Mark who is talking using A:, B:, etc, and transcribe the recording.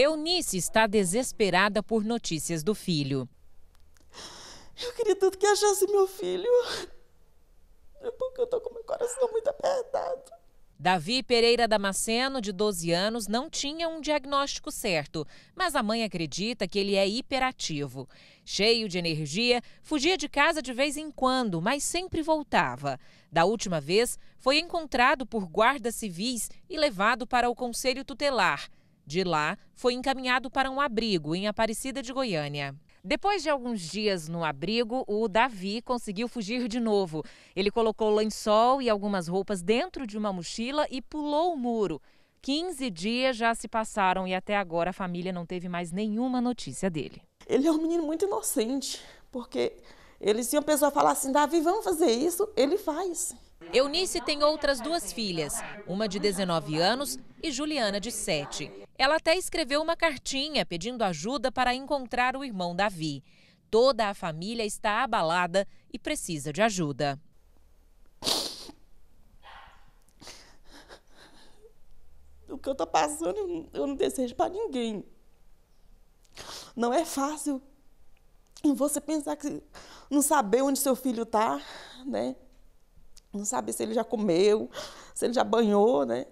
A: Eunice está desesperada por notícias do filho.
B: Eu queria tanto que achasse meu filho. É porque eu tô com meu coração muito apertado.
A: Davi Pereira Damasceno, de 12 anos, não tinha um diagnóstico certo, mas a mãe acredita que ele é hiperativo. Cheio de energia, fugia de casa de vez em quando, mas sempre voltava. Da última vez, foi encontrado por guardas civis e levado para o Conselho Tutelar. De lá, foi encaminhado para um abrigo em Aparecida de Goiânia. Depois de alguns dias no abrigo, o Davi conseguiu fugir de novo. Ele colocou lençol e algumas roupas dentro de uma mochila e pulou o muro. 15 dias já se passaram e até agora a família não teve mais nenhuma notícia dele.
B: Ele é um menino muito inocente, porque ele, se uma pessoa falar assim, Davi, vamos fazer isso, ele faz.
A: Eunice tem outras duas filhas, uma de 19 anos e Juliana, de 7. Ela até escreveu uma cartinha pedindo ajuda para encontrar o irmão Davi. Toda a família está abalada e precisa de ajuda.
B: O que eu estou passando, eu não desejo para ninguém. Não é fácil você pensar que não saber onde seu filho está, né? Não saber se ele já comeu, se ele já banhou, né?